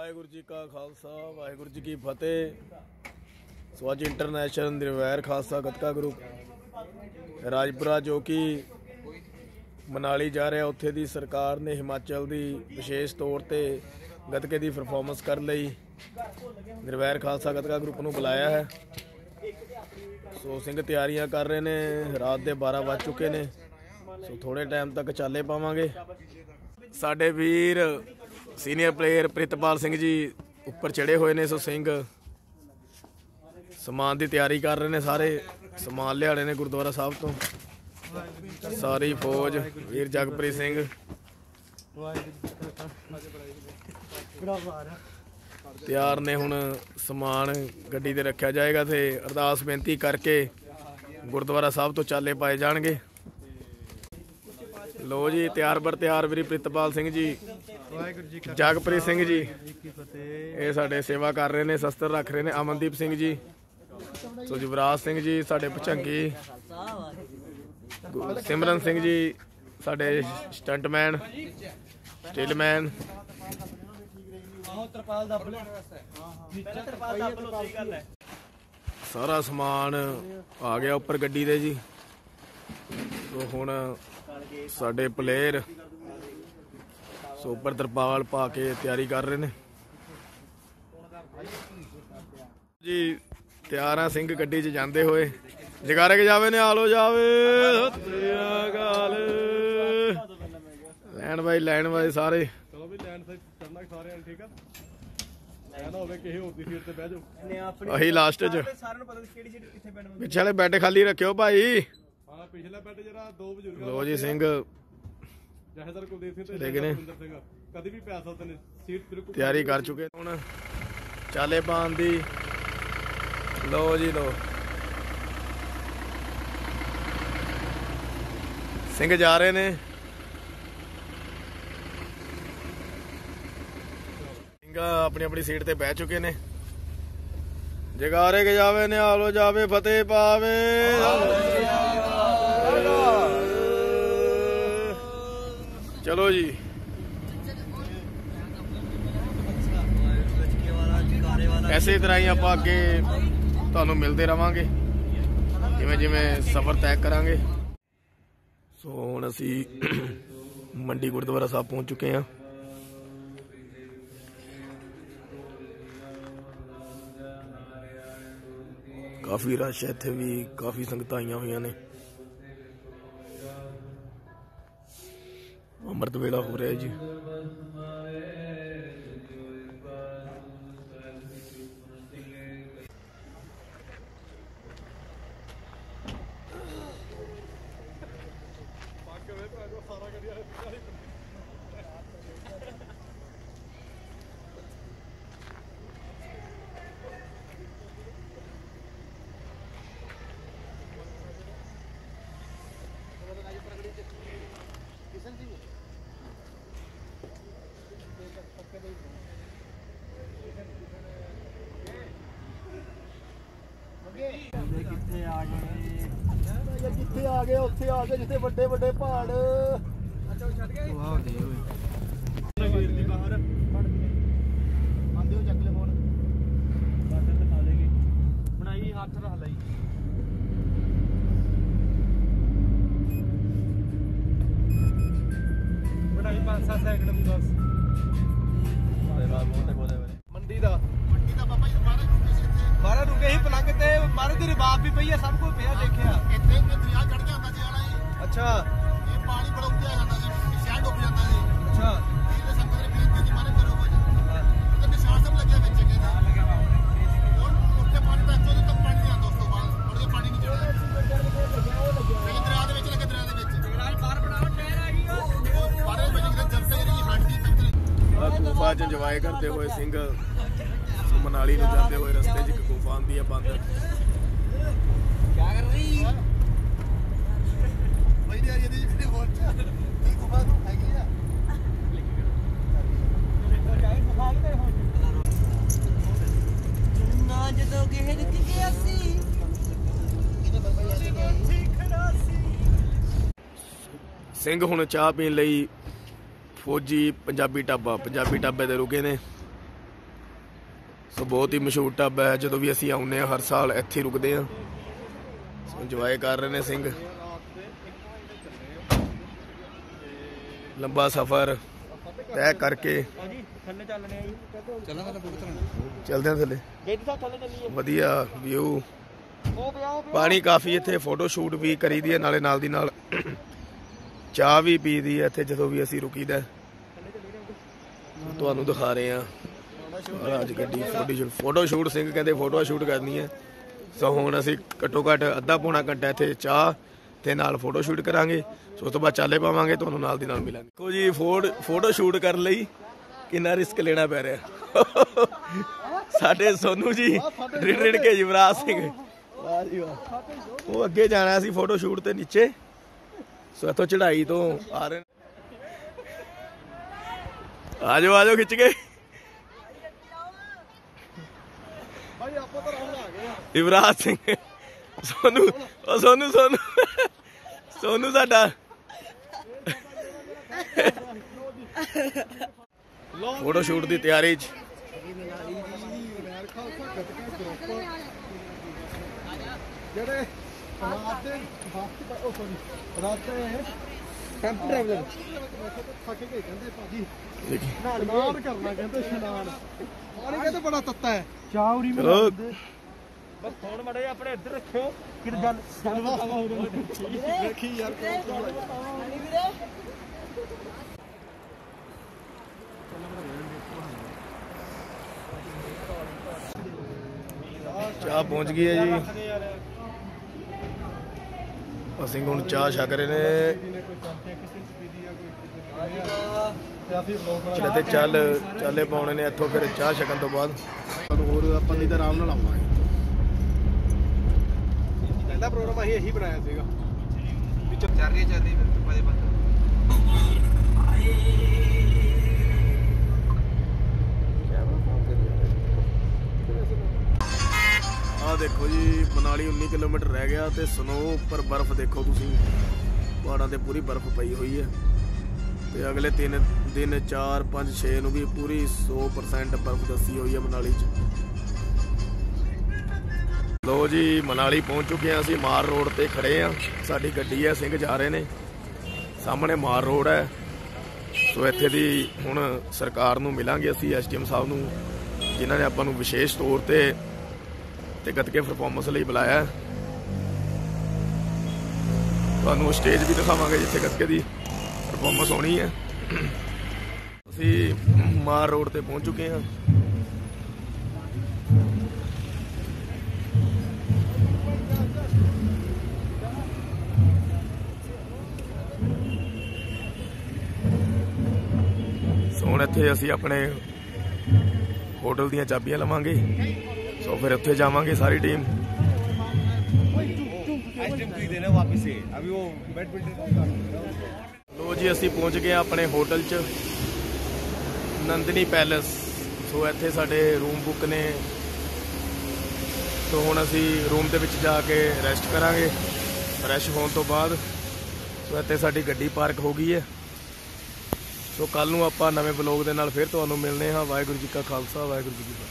ਵਾਹਿਗੁਰੂ ਜੀ ਕਾ ਖਾਲਸਾ, ਵਾਹਿਗੁਰੂ ਜੀ ਕੀ ਫਤਿਹ। ਸੋ ਅੱਜ ਇੰਟਰਨੈਸ਼ਨਲ ਨਿਰਵੈਰ ਖਾਲਸਾ ਗੱਤਕਾ ਗਰੁੱਪ ਰਾਜਪੁਰਾ ਜੋ ਕਿ ਮਨਾਲੀ ਜਾ ਰਿਹਾ, ਉੱਥੇ ਦੀ ਸਰਕਾਰ ਨੇ ਹਿਮਾਚਲ ਦੀ ਵਿਸ਼ੇਸ਼ ਤੌਰ ਤੇ ਗੱਤਕੇ ਦੀ ਪਰਫਾਰਮੈਂਸ ਕਰਨ ਲਈ ਨਿਰਵੈਰ ਖਾਲਸਾ ਗੱਤਕਾ ਗਰੁੱਪ ਨੂੰ ਬੁਲਾਇਆ ਹੈ। ਸੋ ਸਿੰਘ ਤਿਆਰੀਆਂ ਕਰ ਰਹੇ ਨੇ, ਰਾਤ ਦੇ 12 ਵੱਜ ਚੁੱਕੇ ਨੇ। ਸੋ ਥੋੜੇ ਟਾਈਮ ਤੱਕ ਚਾਲੇ ਪਾਵਾਂਗੇ। ਸਾਡੇ ਵੀਰ ਸੀਨੀਅਰ ਪਲੇਅਰ ਪ੍ਰਿਤਪਾਲ ਸਿੰਘ ਜੀ ਉੱਪਰ ਚੜੇ ਹੋਏ ਨੇ ਸੋ ਸਿੰਘ ਸਮਾਨ ਦੀ ਤਿਆਰੀ ਕਰ ਰਹੇ ਨੇ ਸਾਰੇ, ਸਮਾਨ ਲਿਆੜੇ ਨੇ ਗੁਰਦੁਆਰਾ ਸਾਹਿਬ ਤੋਂ। ਸਾਰੀ ਫੌਜ, ਵੀਰ ਜਗਪ੍ਰੀਤ ਸਿੰਘ। ਤਿਆਰ ਨੇ ਹੁਣ ਸਮਾਨ ਗੱਡੀ ਤੇ ਰੱਖਿਆ ਜਾਏਗਾ ਤੇ ਅਰਦਾਸ ਬੇਨਤੀ ਕਰਕੇ ਗੁਰਦੁਆਰਾ ਸਾਹਿਬ ਤੋਂ ਚਾਲੇ ਪਾਏ ਜਾਣਗੇ। ਲੋ ਜੀ ਤਿਆਰ ਬਰ ਤਿਆਰ ਵੀਰੀ ਪ੍ਰਿਤਪਾਲ ਸਿੰਘ ਜੀ ਵਾਹਿਗੁਰੂ ਜੀ ਕਾ ਜਗਪ੍ਰੀਤ ਸਿੰਘ ਜੀ। ਇਹ ਸਾਡੇ ਸੇਵਾ ਕਰ ਰਹੇ ਨੇ ਸ਼ਸਤਰ ਰੱਖ ਰਹੇ ਨੇ ਅਮਨਦੀਪ ਸਿੰਘ ਜੀ ਸੋ ਯੁਵਰਾਜ ਸਿੰਘ ਜੀ ਸਾਡੇ ਭਚੰਗੀ ਗੁ- ਸਿਮਰਨ ਸਿੰਘ ਜੀ ਸਾਡੇ ਸਟੰਟਮੈਨ ਸਟਿਲਮੈਨ। ਸਾਰਾ ਸਮਾਨ ਆ ਗਿਆ ਉੱਪਰ ਗੱਡੀ ਦੇ ਜੀ। ਸੋ ਹੁਣ ਸਾਡੇ ਪਲੇਅਰ ਸੋ ਉੱਪਰ ਤਰਪਾਲ ਪਾ ਕੇ ਤਿਆਰੀ ਕਰ ਰਹੇ ਨੇ। ਜੀ ਤਿਆਰ ਆ ਸਿੰਘ ਗੱਡੀ 'ਚ ਜਾਂਦੇ ਹੋਏ। ਜਗਾਰੇ ਕੇ ਜਾਵੇ ਨੇ ਆਲੋ ਜਾਵੇ। ਸਤਿ ਅਕਾਲ। ਲੈਣ ਬਾਈ ਲੈਣ ਬਾਈ ਸਾਰੇ। ਚਲੋ ਵੀ ਲੈਂਡ ਸਾਈਡ ਕਰਨਾ ਸਾਰਿਆਂ ਨੇ ਠੀਕ ਆ? ਐ ਨਾ ਹੋਵੇ ਕਿਸੇ ਹੋਰ ਦੀ ਸੀਟ ਤੇ ਬਹਿ ਜਾਓ। ਨੇ ਆਪਣੀ ਅਹੀ ਲਾਸਟ 'ਚ। ਸਾਰਿਆਂ ਨੂੰ ਪਤਾ ਕਿਹੜੀ ਸੀਟ ਕਿੱਥੇ ਬੈਠਣਾ ਪਿੱਛੇ ਵਾਲੇ ਬੈੱਡ ਖਾਲੀ ਰੱਖਿਓ ਭਾਈ। ਹਾਂ ਪਿਛਲਾ ਬੈੱਡ ਜਿਹੜਾ ਦੋ ਬਜ਼ੁਰਗ ਲੋ ਜੀ ਸਿੰਘ। ਜਹੇਦਾਰ ਕੁਲਦੀਪ ਸਿੰਘ ਤੇ ਲੈ ਗਏ ਨੇ। ਜਹੇਦਾਰ ਸੁਰਿੰਦਰ ਸਿੰਘ। ਕਦੀ ਵੀ ਪੈ ਸਕਦੇ ਨੇ ਸੀਟ ਬਿਲਕੁਲ ਤਿਆਰੀ ਕਰ ਚੁੱਕੇ। ਹੁਣ ਚਾਲੇ ਪਾਉਣ ਦੀ। ਲੋ ਜੀ ਲੋ ਸਿੰਘ ਜਾ ਰਹੇ ਨੇ। ਸਿੰਘ ਆਪਣੀ ਆਪਣੀ ਸੀਟ ਤੇ ਬਹਿ ਚੁੱਕੇ ਨੇ। ਜਗਾਰੇ ਕੇ ਜਾਵੇ ਨੇ ਆਲੋ ਜਾਵੇ ਫਤਿਹ ਪਾਵੇ। ਚਲੋ ਜੀ। ਐਸੇ ਤਰ੍ਹਾਂ ਹੀ ਆਪਾਂ ਅੱਗੇ ਤੁਹਾਨੂੰ ਮਿਲਦੇ ਰਵਾਂਗੇ। ਜਿਵੇਂ ਜਿਵੇਂ ਸਫ਼ਰ ਤੈਅ ਕਰਾਂਗੇ। ਸੋ ਹੁਣ ਅਸੀਂ ਮੰਡੀ ਗੁਰਦੁਆਰਾ ਸਾਹਿਬ ਪਹੁੰਚ ਚੁੱਕੇ ਹਾਂ। ਕਾਫੀ ਰਸ਼ ਹੈ ਇੱਥੇ ਵੀ, ਕਾਫੀ ਸੰਗਤਾਂ ਆਈਆਂ ਹੋਈਆਂ ਨੇ। ਅੰਮ੍ਰਿਤ ਵੇਲਾ ਹੋ ਰਿਹਾ ਜੀ ਕਿੱਥੇ ਆ ਗਏ? ਯਾਰ ਜਿੱਥੇ ਆ ਗਏ ਉੱਥੇ ਆ ਗਏ ਜਿੱਥੇ ਵੱਡੇ ਵੱਡੇ ਪਹਾੜ। ਵਾਹ ਦੇ ਓਏ। ਵੀਰ ਦੀ ਬਾਹਰ। ਆਂਦੇ ਹੋ ਚੱਕ ਲੈ ਫੋਨ। ਬਾਟਰ ਤੇ ਪਾ ਦੇਗੀ। ਬਣਾਈ ਹੱਥ ਰੱਖ ਲਈ। ਬਣਾਈ 5-7 ਸੈਕਿੰਡ ਦੀ ਬਸ। ਮੰਡੀ ਮਾਰੇ ਦੀ ਰਬਾਬ ਵੀ ਪਈ ਆ ਸਭ ਕੁਝ ਪਿਆ ਦੇਖਿਆ। ਇੱਥੇ ਇੱਕ ਦਰਿਆ ਚੜ ਗਿਆ ਹੁੰਦਾ ਸੀ ਵਾਲਾ ਜੀ। ਅੱਛਾ। ਇਹ ਪਾਣੀ ਬੜਾ ਉੱਤੇ ਆ ਜਾਂਦਾ ਸੀ ਸ਼ਹਿਰ ਡੁੱਬ ਜਾਂਦਾ ਸੀ। ਅੱਛਾ। ਇਹਦੇ ਸੰਗਤ ਨੇ ਬੇਨਤੀ ਦੀ ਮਾਰੇ ਕਰੋ ਕੁਝ। ਤੇ ਨਿਸ਼ਾਨ ਸਭ ਲੱਗਿਆ ਵਿੱਚ ਅੱਗੇ ਦਾ ਹੁਣ ਉੱਥੇ ਪਾਣੀ ਦਾ ਚੋਂ ਤੱਕ ਪਾਣੀ ਨਹੀਂ ਆਉਂਦਾ ਉਸ ਤੋਂ ਬਾਅਦ ਉਹਦੇ ਪਾਣੀ ਨਹੀਂ ਚੜਦਾ ਇਹ ਦਰਿਆ ਦੇ ਵਿੱਚ ਲੱਗੇ ਦਰਿਆ ਦੇ ਵਿੱਚ। ਦਰਿਆ ਬਾਹਰ ਬਣਾਓ ਟਾਇਰ ਆ ਗਈ ਉਹ ਬਾਹਰ ਵਿੱਚ ਜਿਹੜੇ ਜੰਪੇ ਜਿਹੜੀ ਫਰੰਟ ਦੀ ਪੈਂਤੀ ਆ ਗੁਫਾ 'ਚ ਇੰਜੋਏ ਕਰਦੇ ਹੋਏ ਸਿੰਘ। ਮਨਾਲੀ ਨੂੰ ਜਾਂਦੇ ਹੋਏ ਰਸਤੇ 'ਚ ਇੱਕ ਗੁਫਾ ਆਉਂਦੀ ਆ ਬੰਦ। ਯਾਰ ਇਹਦੀ ਜਿਹੜੀ ਹੋਰ ਚ ਇਹ ਗੁਫਾ ਹੈਗੀ ਆ? ਨਾ ਜਦੋਂ ਕਿਸੇ ਰੁਕ ਗਿਆ ਸੀ ਸਿੰਘ ਹੁਣ ਚਾਹ ਪੀਣ ਲਈ ਫੌਜੀ ਪੰਜਾਬੀ ਢਾਬਾ ਪੰਜਾਬੀ ਢਾਬੇ ਤੇ ਰੁਕੇ ਨੇ। ਸੋ ਬਹੁਤ ਹੀ ਮਸ਼ਹੂਰ ਢਾਬਾ ਹੈ ਜਦੋਂ ਵੀ ਅਸੀਂ ਆਉਂਦੇ ਹਾਂ ਹਰ ਸਾਲ ਇੱਥੇ ਰੁਕਦੇ ਹਾਂ। ਸੋ ਇੰਜੋਏ ਕਰ ਰਹੇ ਨੇ ਸਿੰਘ। ਲੰਬਾ ਸਫ਼ਰ ਤੈਅ ਕਰਕੇ। ਥੱਲੇ ਚੱਲਣੇ ਆ ਜੀ ਚੱਲਾਂ ਤਾਂ ਪੁੱਤ ਚੱਲਦੇ ਹਾਂ ਥੱਲੇ। ਗੇਟ ਸਾਹਿਬ ਥੱਲੇ ਚੱਲੀਏ ਵਧੀਆ ਵਿਊ ਪਾਣੀ ਕਾਫੀ ਇੱਥੇ ਫੋਟੋ ਸ਼ੂਟ ਵੀ ਕਰੀਦੀ ਹੈ, ਨਾਲੇ ਨਾਲ ਦੀ ਨਾਲ ਚਾਹ ਵੀ ਪੀਦੀ ਹੈ ਇੱਥੇ ਜਦੋਂ ਵੀ ਅਸੀਂ ਰੁਕੀਦਾ। ਤੁਹਾਨੂੰ ਦਿਖਾ ਰਹੇ ਹਾਂ। ਅੱਜ ਗੱਡੀ photo shoot photo shoot Singh ਕਹਿੰਦੇ ਫੋਟੋ ਸ਼ੂਟ ਕਰਨੀ ਹੈ। ਸੋ ਹੁਣ ਅਸੀਂ ਘੱਟੋ ਘੱਟ ਅੱਧਾ ਪੌਣਾ ਘੰਟਾ ਇੱਥੇ ਚਾਹ ਤੇ ਨਾਲ ਫੋਟੋ ਸ਼ੂਟ ਕਰਾਂਗੇ। ਸੋ ਉਸ ਤੋਂ ਬਾਅਦ ਚਾਲੇ ਪਾਵਾਂਗੇ ਤੁਹਾਨੂੰ ਨਾਲ ਦੀ ਨਾਲ ਮਿਲਾਂਗੇ। ਦੇਖੋ ਜੀ ਫੋਟੋ ਸ਼ੂਟ ਕਰਨ ਲਈ ਕਿੰਨਾ ਰਿਸਕ ਲੈਣਾ ਪੈ ਰਿਹਾ। ਸਾਡੇ ਸੋਨੂ ਜੀ ਰਿੜ ਰਿੜ ਕੇ ਯੁਵਰਾਜ ਸਿੰਘ। ਵਾਹ ਜੀ ਵਾਹ। ਉਹ ਅੱਗੇ ਜਾਣਾ ਸੀ ਫੋਟੋ ਸ਼ੂਟ ਤੇ ਨੀਚੇ। ਸੋ ਇੱਥੋਂ ਚੜ੍ਹਾਈ ਤੋਂ ਆ ਰਹੇ ਨੇ। ਆ ਜਾਓ ਆ ਜਾਓ ਖਿੱਚ ਕੇ। ਭਾਈ ਆਪਾਂ ਤਾਂ ਰਾਹੁਲ ਆ ਗਏ ਯੁਵਰਾਜ ਸਿੰਘ। ਸੋਨੂ ਉਹ ਸੋਨੂ ਸੋਨੂ। ਸੋਨੂ ਸਾਡਾ। ਫੋਟੋ ਸ਼ੂਟ ਦੀ ਤਿਆਰੀ 'ਚ। ਜਿਹੜੇ ਰਾਤ ਦੇ ਬਾਕੀ ਉਹ ਸੋਰੀ ਰਾਤ ਦੇ ਕੈਂਪ ਟਰੈਵਲਰ ਥੱਕ ਗਏ ਕਹਿੰਦੇ ਭਾਜੀ। ਇਸ਼ਨਾਨ ਕਰਨਾ ਕਹਿੰਦੇ ਇਸ਼ਨਾਨ ਪਾਣੀ ਕਹਿੰਦੇ ਬੜਾ ਤੱਤਾ ਹੈ। ਚਾਉਰੀ ਚਲੋ ਬਸ ਫੋਨ ਮੜੇ ਆਪਣੇ ਇੱਧਰ ਰੱਖਿਓ ਕਿ ਗੱਲ ਗੱਲ ਹਵਾ ਹੋ ਰਹੀ ਵੇਖੀ ਯਾਰ ਚਾਹ ਪਹੁੰਚ ਗਈ ਹੈ ਜੀ। ਅਸੀਂ ਹੁਣ ਚਾਹ ਛਕ ਰਹੇ ਨੇ। ਤੇ ਚੱਲ ਚਾਲੇ ਪਾਉਣੇ ਨੇ ਇੱਥੋਂ ਫਿਰ ਚਾਹ ਛਕਣ ਤੋਂ ਬਾਅਦ। ਹੋਰ ਆਪਾਂ ਨਹੀਂ ਤਾਂ ਆਰਾਮ ਨਾਲ ਆਵਾਂਗੇ। ਪਹਿਲਾ ਪ੍ਰੋਗਰਾਮ ਅਸੀਂ ਇਹੀ ਬਣਾਇਆ ਸੀਗਾ। ਚੱਲ ਰਹੀ ਚੱਲ ਰਹੀ ਪਦੇ ਪਦੇ ਆਹ ਦੇਖੋ ਜੀ ਮਨਾਲੀ 19 ਕਿਲੋਮੀਟਰ ਰਹਿ ਗਿਆ ਤੇ ਸਨੋ ਉੱਪਰ ਬਰਫ਼ ਦੇਖੋ ਤੁਸੀਂ। ਪਹਾੜਾਂ ਤੇ ਪੂਰੀ ਬਰਫ਼ ਪਈ ਹੋਈ ਹੈ। ਤੇ ਅਗਲੇ 3 ਦਿਨ 4 5 6 ਨੂੰ ਵੀ ਪੂਰੀ 100% ਬਰਫ਼ ਦੱਸੀ ਹੋਈ ਹੈ ਮਨਾਲੀ 'ਚ। ਲੋ ਜੀ, ਮਨਾਲੀ ਪਹੁੰਚ ਚੁੱਕੇ ਹਾਂ ਅਸੀਂ, ਮਾਰ ਰੋਡ ਤੇ ਖੜੇ ਹਾਂ। ਸਾਡੀ ਗੱਡੀ ਹੈ, ਸਿੰਘ ਜਾ ਰਹੇ ਨੇ। ਸਾਹਮਣੇ ਮਾਰ ਰੋਡ ਹੈ। ਸੋ ਇੱਥੇ ਦੀ ਹੁਣ ਸਰਕਾਰ ਨੂੰ ਮਿਲਾਂਗੇ ਅਸੀਂ, ਐਸਡੀਐਮ ਸਾਹਿਬ ਨੂੰ, ਜਿਨ੍ਹਾਂ ਨੇ ਆਪਾਂ ਨੂੰ ਵਿਸ਼ੇਸ਼ ਤੌਰ ਤੇ ਤੇ ਗੱਤਕੇ ਪਰਫਾਰਮੈਂਸ ਲਈ ਬੁਲਾਇਆ ਤੁਹਾਨੂੰ ਸਟੇਜ ਵੀ ਦਿਖਾਵਾਂਗੇ ਜਿੱਥੇ ਗੱਤਕੇ ਦੀ ਪਰਫਾਰਮੈਂਸ ਹੋਣੀ ਹੈ। ਅਸੀਂ ਮਾਰ ਰੋਡ ਤੇ ਪਹੁੰਚ ਚੁੱਕੇ ਹਾਂ। ਸੋ ਇੱਥੇ ਅਸੀਂ ਆਪਣੇ ਹੋਟਲ ਦੀਆਂ ਚਾਬੀਆਂ ਲਵਾਂਗੇ। ਸੋ ਫਿਰ ਉੱਥੇ ਜਾਵਾਂਗੇ ਸਾਰੀ ਟੀਮ। ਲੋ ਜੀ ਅਸੀਂ ਪਹੁੰਚ ਗਏ ਆਪਣੇ ਹੋਟਲ 'ਚ। ਨੰਦਨੀ ਪੈਲੇਸ। ਸੋ ਇੱਥੇ ਸਾਡੇ ਰੂਮ ਬੁੱਕ ਨੇ। ਸੋ ਹੁਣ ਅਸੀਂ ਰੂਮ ਦੇ ਵਿੱਚ ਜਾ ਕੇ ਰੈਸਟ ਕਰਾਂਗੇ। ਫਰੈਸ਼ ਹੋਣ ਤੋਂ ਬਾਅਦ ਸੋ ਇੱਥੇ ਸਾਡੀ ਗੱਡੀ ਪਾਰਕ ਹੋ ਗਈ ਹੈ। ਸੋ ਕੱਲ ਨੂੰ ਆਪਾਂ ਨਵੇਂ ਵਲੌਗ ਦੇ ਨਾਲ ਫਿਰ ਤੁਹਾਨੂੰ ਮਿਲਨੇ ਹਾਂ। ਵਾਹਿਗੁਰੂ ਜੀ ਕਾ ਖਾਲਸਾ, ਵਾਹਿਗੁਰੂ ਜੀ ਕੀ ਫਤਿਹ।